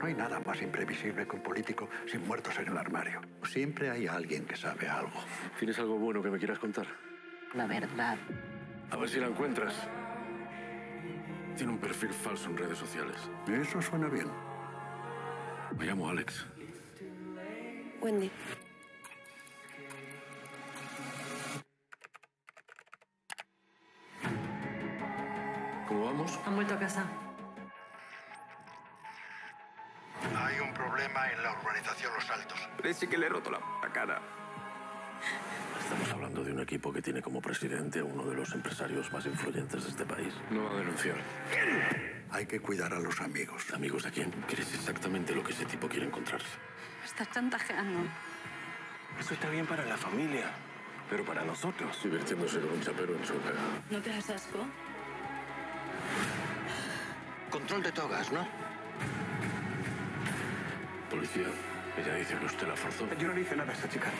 No hay nada más imprevisible que un político sin muertos en el armario. Siempre hay alguien que sabe algo. ¿Tienes algo bueno que me quieras contar? La verdad. A ver si la encuentras. Tiene un perfil falso en redes sociales. Eso suena bien. Me llamo Alex. Wendy. ¿Cómo vamos? Han vuelto a casa. Hay un problema en la urbanización Los Altos. Parece que le he roto la p- cara. Estamos hablando de un equipo que tiene como presidente a uno de los empresarios más influyentes de este país. No va a denunciar. Hay que cuidar a los amigos. ¿Amigos de quién? ¿Crees exactamente lo que ese tipo quiere encontrarse? Me estás chantajeando. Eso está bien para la familia, pero para nosotros. Divirtiéndose con un chapero en Solvega. ¿No te das asco? Control de togas, ¿no? Policía, ella dice que usted la forzó. Yo no le hice nada a esa chica.